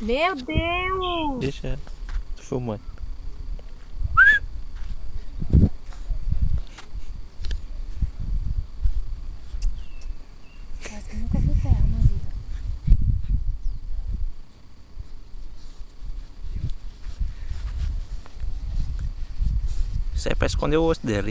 Meu Deus! Deixa. Tô filmando. Parece que eu nunca vi terra na vida. Isso aí é pra esconder o osso dela,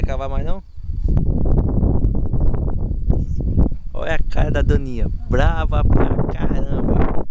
Quer cavar mais não? Olha a cara da Daninha. Brava pra caramba.